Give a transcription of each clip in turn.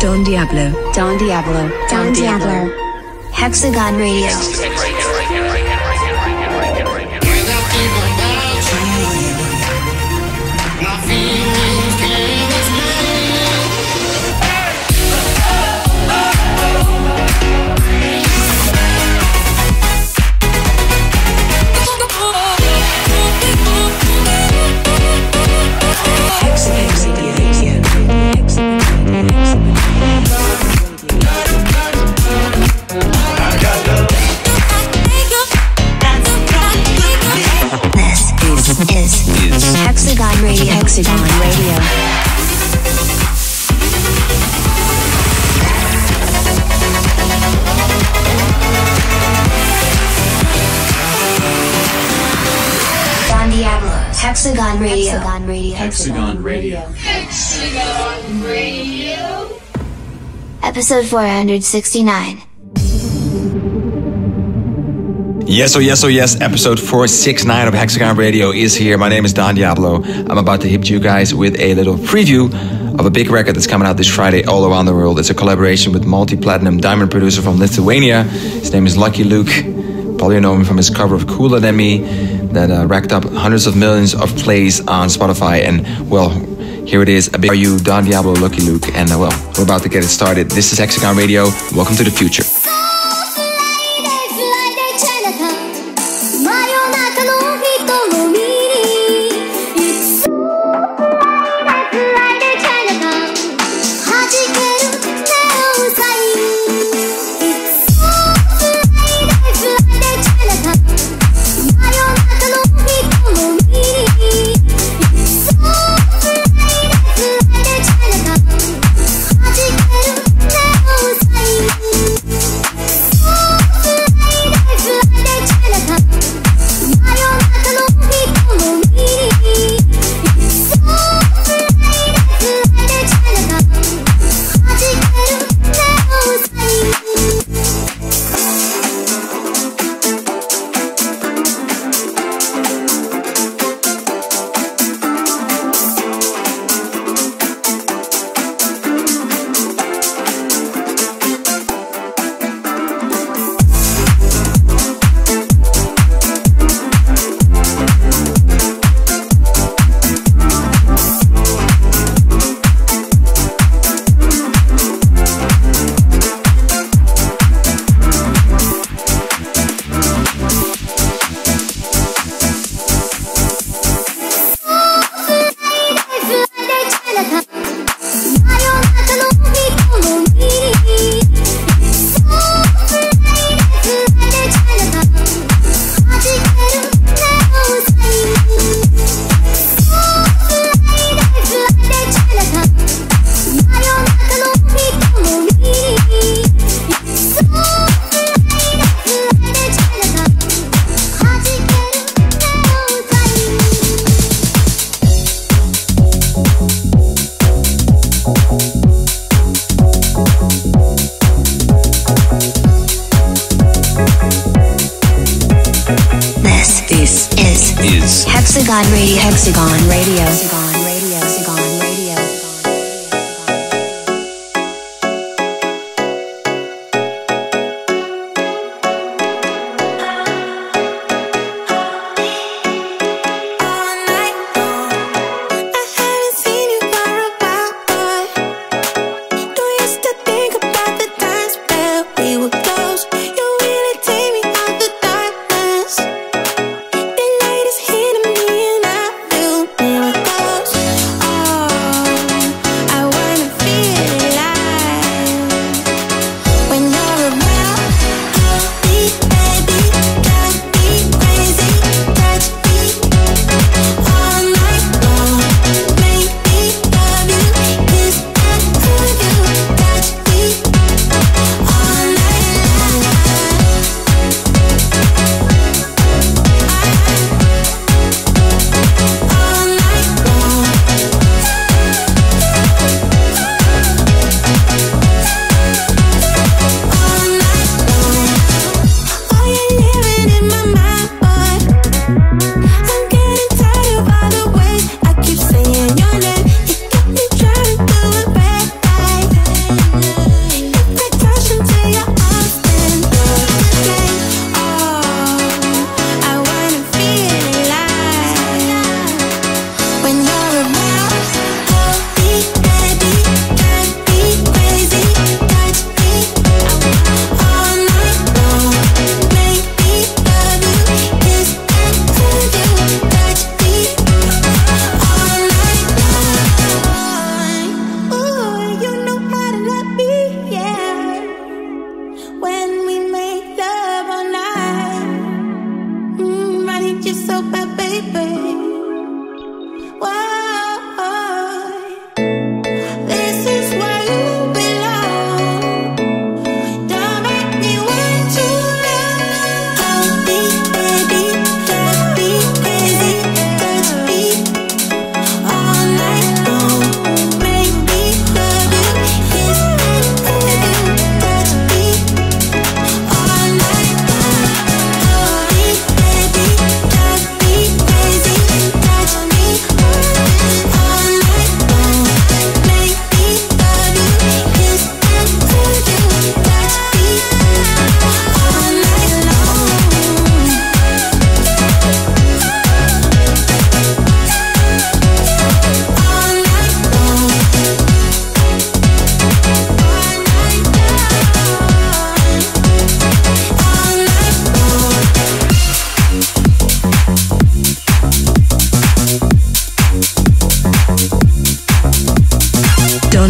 Don Diablo. Don Diablo. Don Diablo. Hexagon Radio. Hexagon Radio. Don Diablo's Hexagon Radio. Hexagon Radio. Hexagon Radio. Hexagon Radio. Episode 469. Yes, oh yes, oh yes, episode 469 of Hexagon Radio is here. My name is Don Diablo. I'm about to hit you guys with a little preview of a big record that's coming out this Friday all around the world. It's a collaboration with multi-platinum diamond producer from Lithuania. His name is Lucky Luke. Probably you know him from his cover of Cooler Than Me that uh, racked up hundreds of millions of plays on Spotify. And well, here it is. A big are you, Don Diablo, Lucky Luke. And uh, well, we're about to get it started. This is Hexagon Radio. Welcome to the future. Hexagon Radio.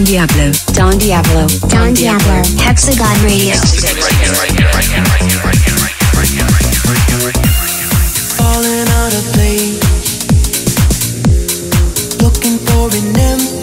Don Diablo. Don Diablo. Hexagon Radio. Falling out of place. Looking for an empty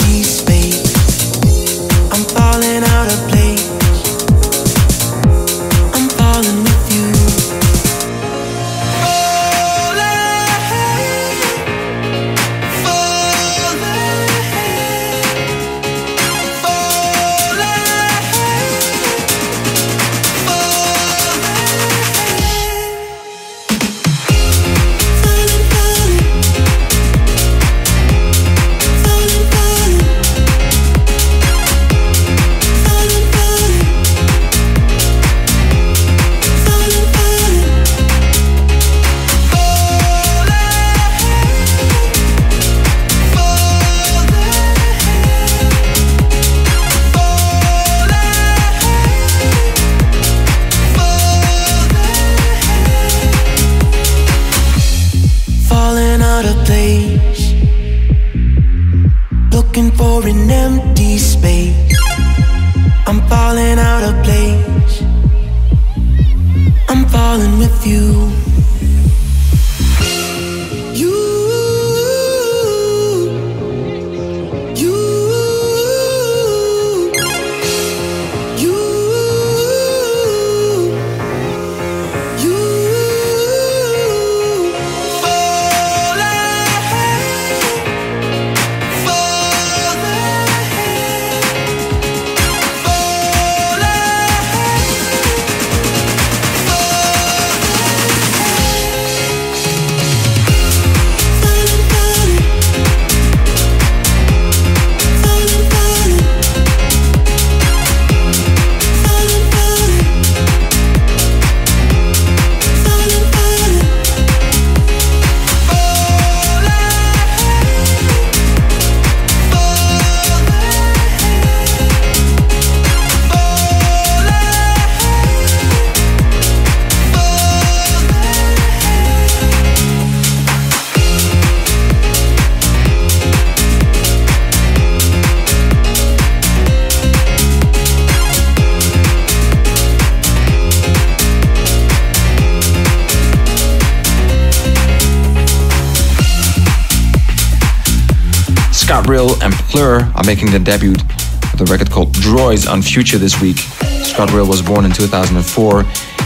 are making their debut with a record called Droids on Future this week. Scott Rill was born in 2004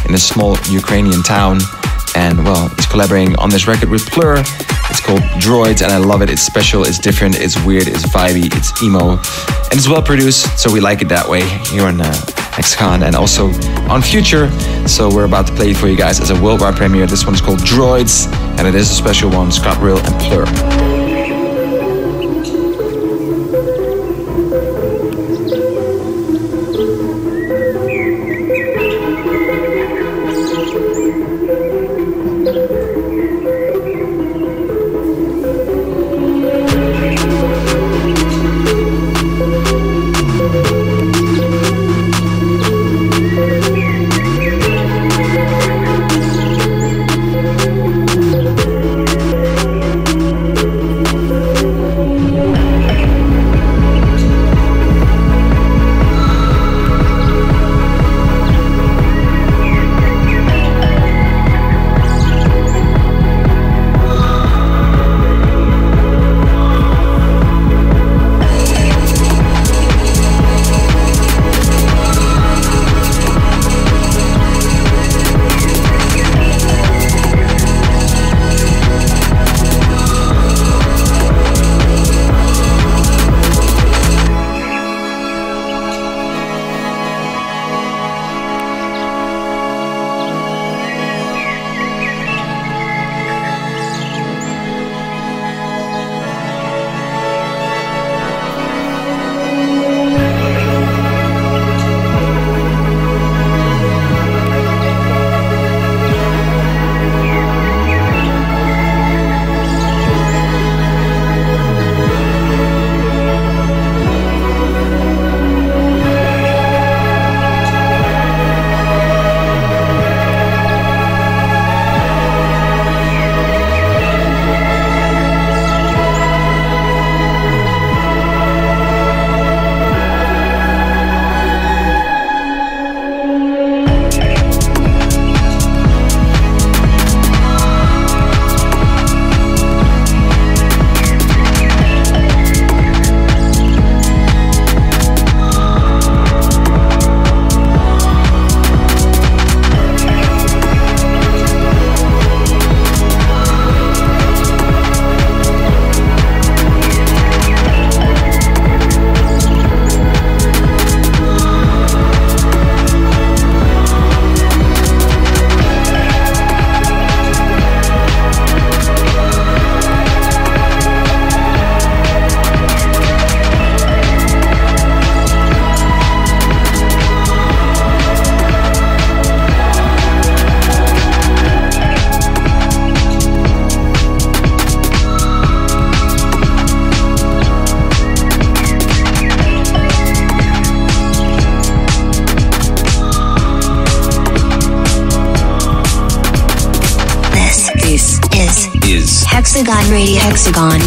in a small Ukrainian town and, well, he's collaborating on this record with Plur. It's called Droids and I love it. It's special, it's different, it's weird, it's vibey, it's emo, and it's well produced, so we like it that way here on uh, Hexagon and also on Future. So we're about to play it for you guys as a worldwide premiere. This one is called Droids and it is a special one, Scott Rill and Plur. Radio.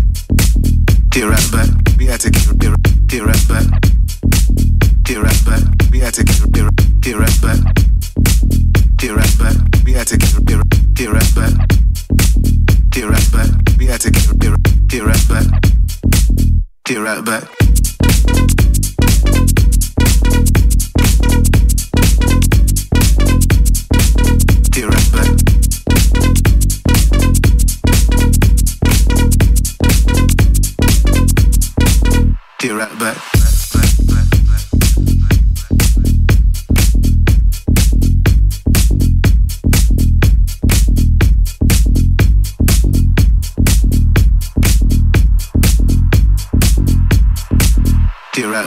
Dear Rapper, we had to get dear, dear Rapper. Dear Rapper, we had to get dear, dear Rapper. Dear Rapper, we had to get dear, dear Rapper. Dear Rapper, we had to get dear, dear Rapper. Dear Rapper.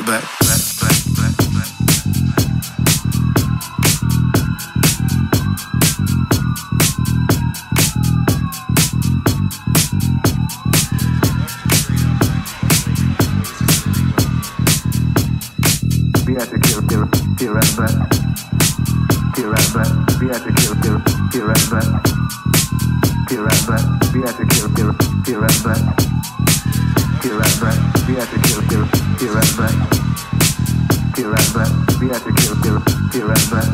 back, back, back, back, back, back. Be at the kill, kill, kill right back. Kill right back. Be at the kill, kill, kill right back. Kill right back. Be at the kill, kill, kill right back. Feel that breath. We have to kill, kill. Feel that breath. Feel that breath. We have to kill, kill. Feel that breath.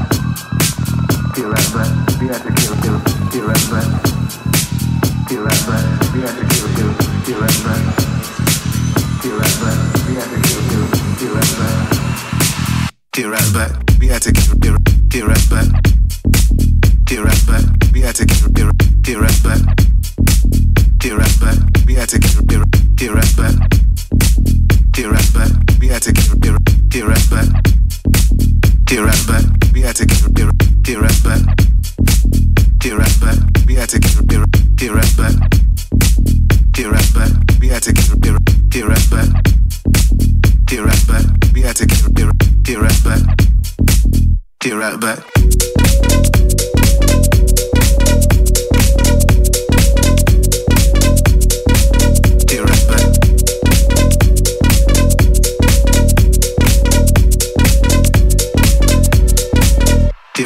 Feel that breath. We have to kill, kill. Feel that breath. Feel that breath. We have to kill, kill. Feel that breath. Feel that breath. We have to kill, kill. Feel that breath. Feel that breath. We have to kill, kill. Feel that breath. Feel that breath. We have to kill, kill. Feel that breath. Dear right back, we had to get dear, dear right back. Dear right back, we had to get dear, dear right back. Dear right back, we had to get dear, dear right back. Dear right back, we had to get dear, dear right back. Dear right back, we had to get dear, dear right back. Dear right back, we had to get dear, dear right back. Dear right back.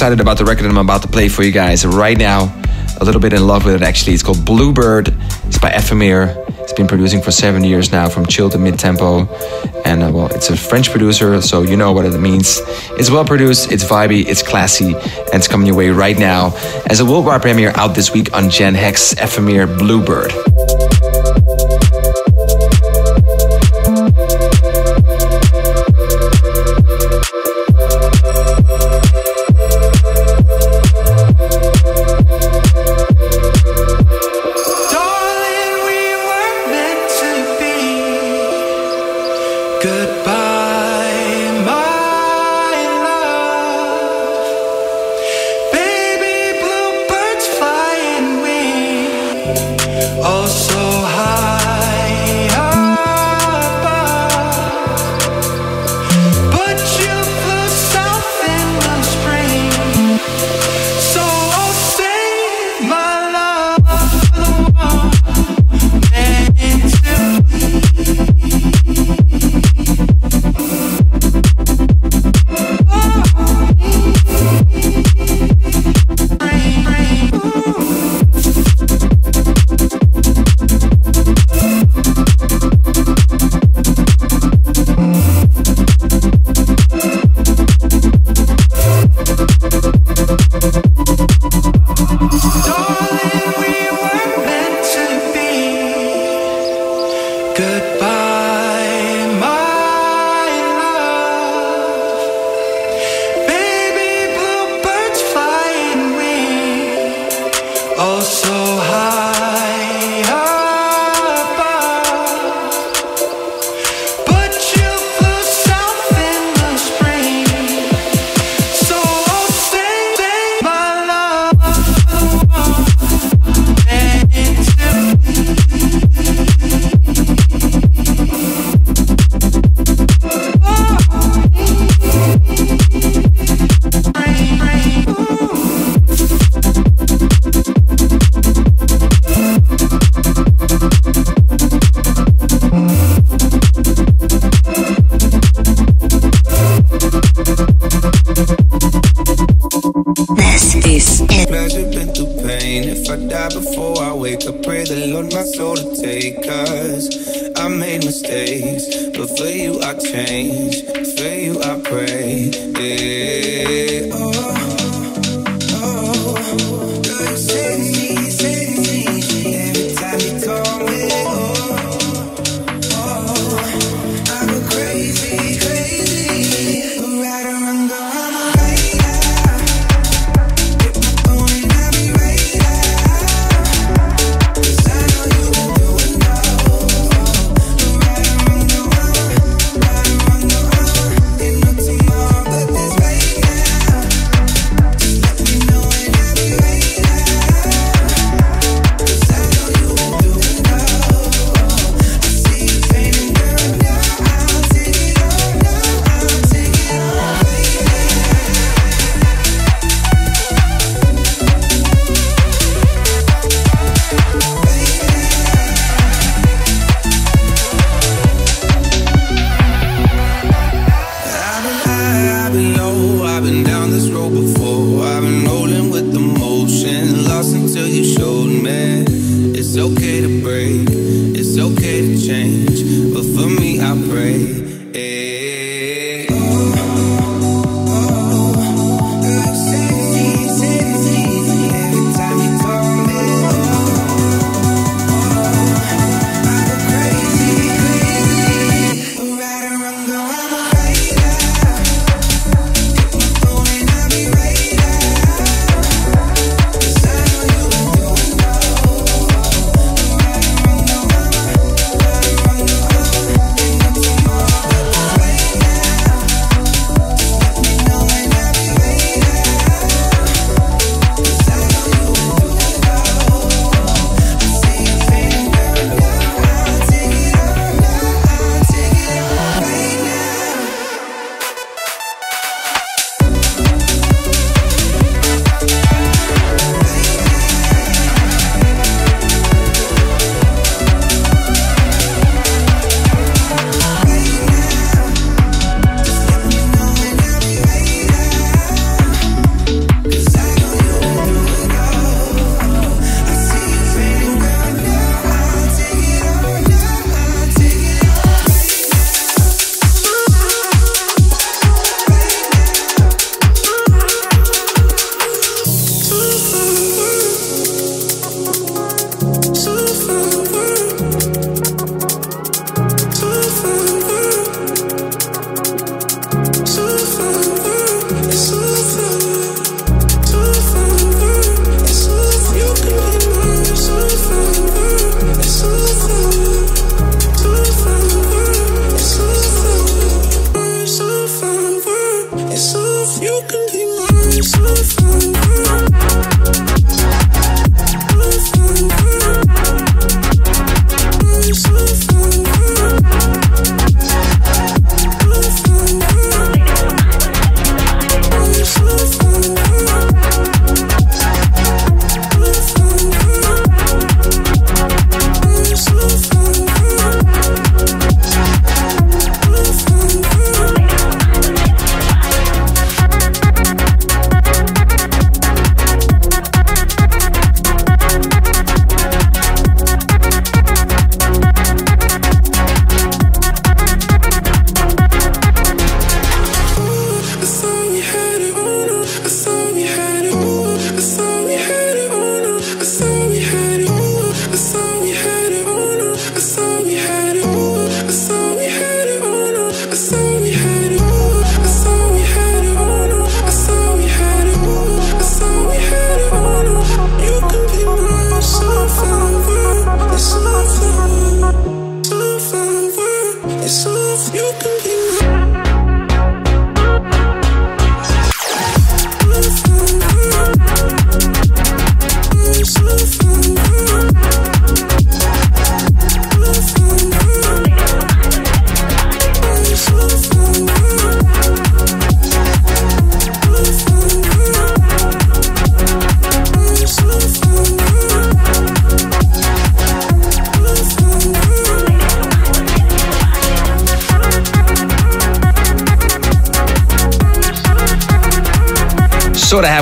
excited about the record I'm about to play for you guys right now. A little bit in love with it actually. It's called Bluebird. It's by Ephemer. It's been producing for seven years now from chill to mid tempo. And uh, well, it's a French producer, so you know what it means. It's well produced, it's vibey, it's classy, and it's coming your way right now as a worldwide premiere out this week on Gen Hex Ephemer Bluebird.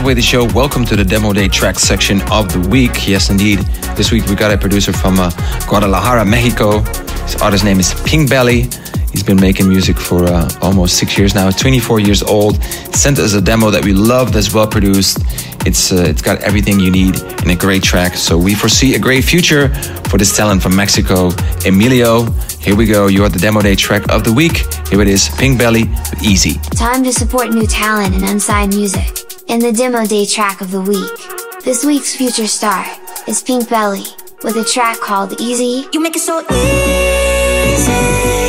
Halfway the show. Welcome to the demo day track section of the week. Yes, indeed. This week we got a producer from uh, Guadalajara, Mexico. His artist name is Pink Belly. He's been making music for uh, almost six years now. 24 years old. Sent us a demo that we love. That's well produced. It's uh, it's got everything you need in a great track. So we foresee a great future for this talent from Mexico, Emilio. Here we go. You are the demo day track of the week. Here it is, Pink Belly, Easy. Time to support new talent and unsigned music. In the demo day track of the week, this week's future star is Pink Belly with a track called Easy. You make it so easy.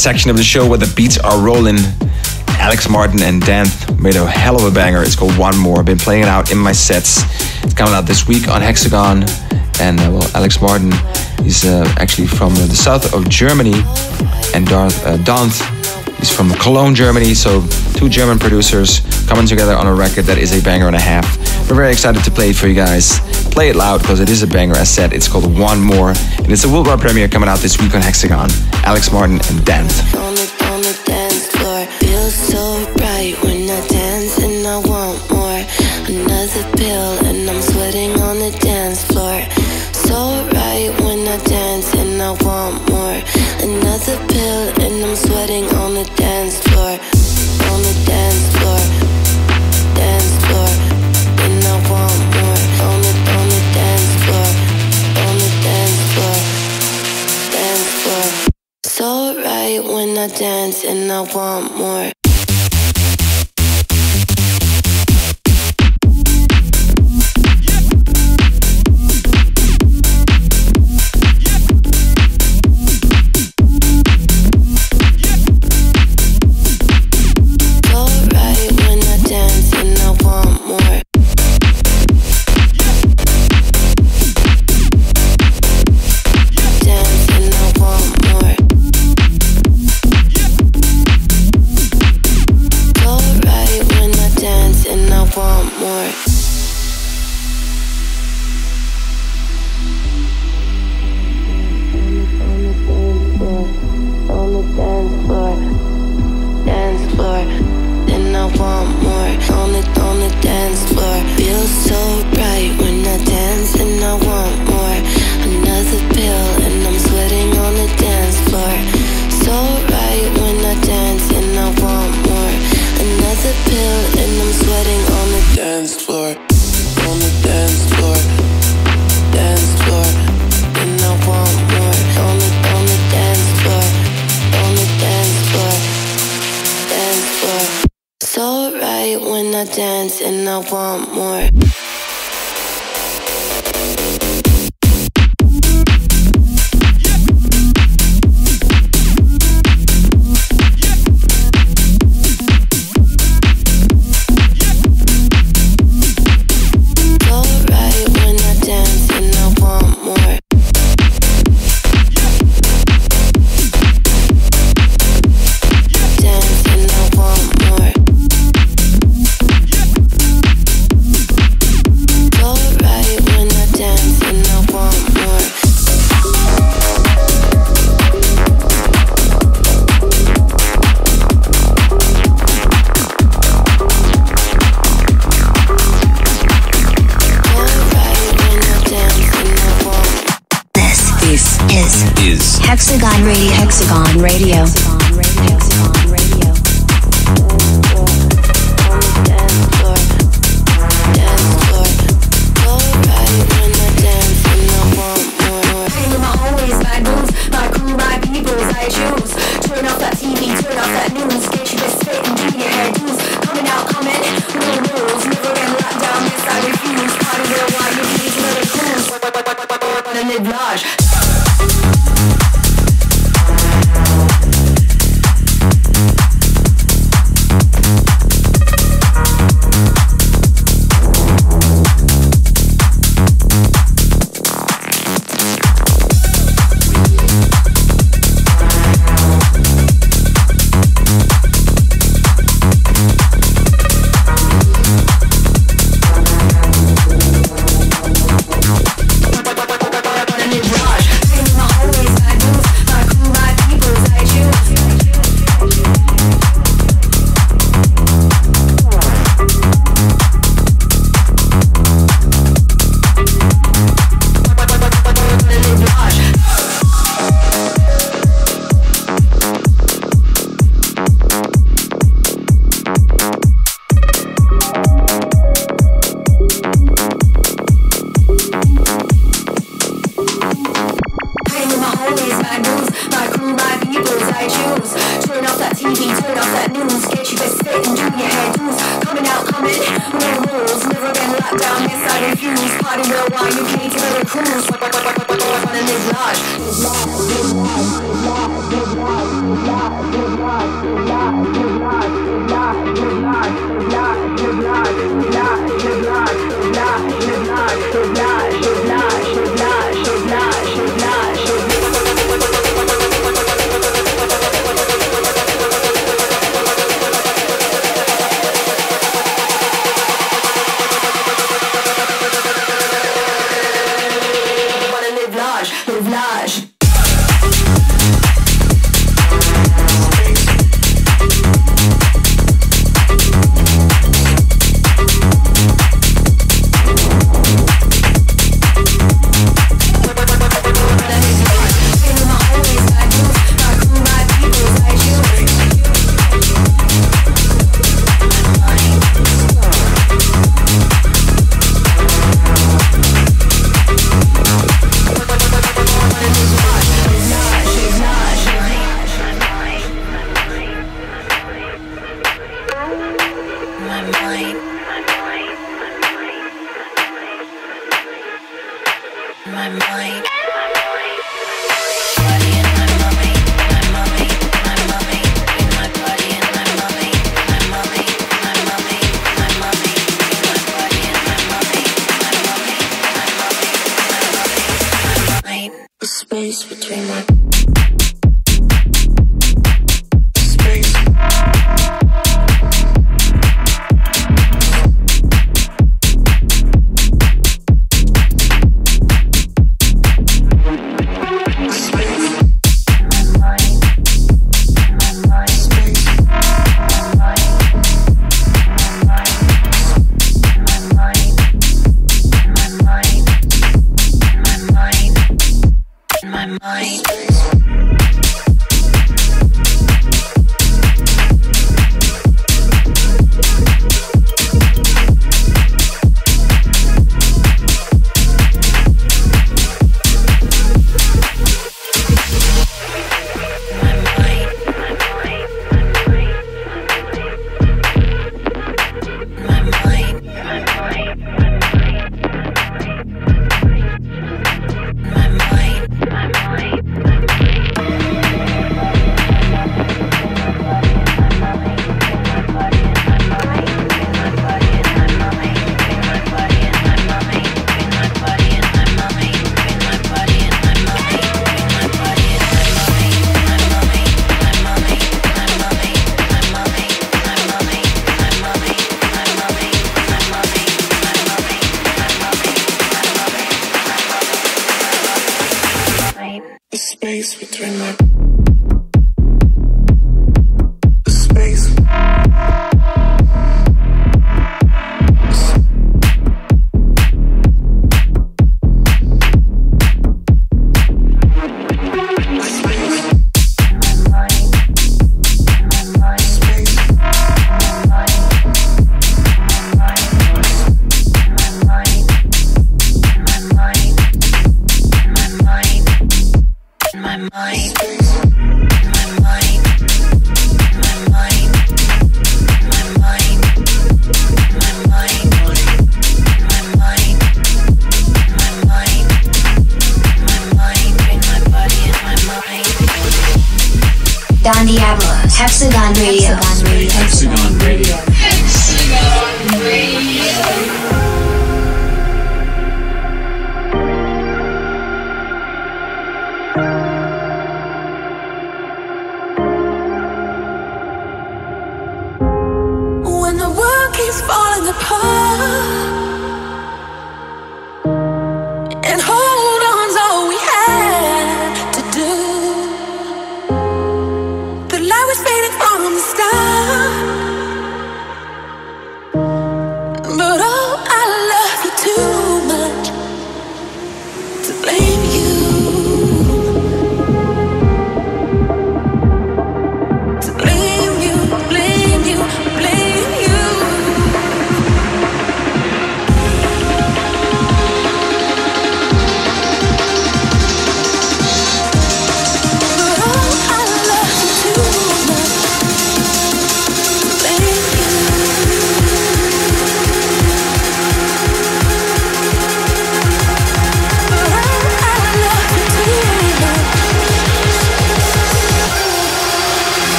section of the show where the beats are rolling. Alex Martin and Danth made a hell of a banger. It's called One More. I've been playing it out in my sets. It's coming out this week on Hexagon. And uh, well, Alex Martin is uh, actually from the south of Germany, and Darth uh, Danth is from Cologne, Germany. So two German producers coming together on a record that is a banger and a half. We're very excited to play it for you guys. Play it loud because it is a banger, as said. It's called One More, and it's a worldwide premiere coming out this week on Hexagon. Alex Martin and Dent. and I want more.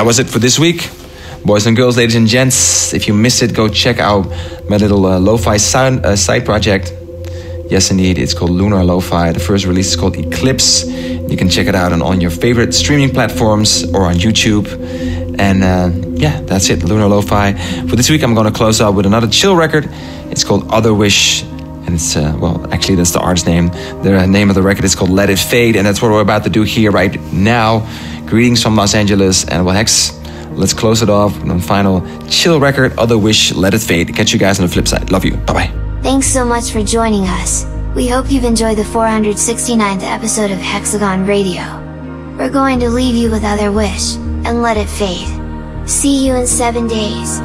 That was it for this week. Boys and girls, ladies and gents, if you missed it, go check out my little uh, lo-fi uh, side project. Yes, indeed, it's called Lunar Lo-Fi. The first release is called Eclipse. You can check it out on, on your favorite streaming platforms or on YouTube. And uh, yeah, that's it, Lunar Lo-Fi. For this week, I'm going to close out with another chill record. It's called Other Wish. And it's, uh, well, actually, that's the artist name. The name of the record is called Let It Fade. And that's what we're about to do here right now. Greetings from Los Angeles. And well, hex, let's close it off with a final chill record, Other Wish, Let It Fade. Catch you guys on the flip side. Love you. Bye bye. Thanks so much for joining us. We hope you've enjoyed the 469th episode of Hexagon Radio. We're going to leave you with Other Wish, and let it fade. See you in seven days.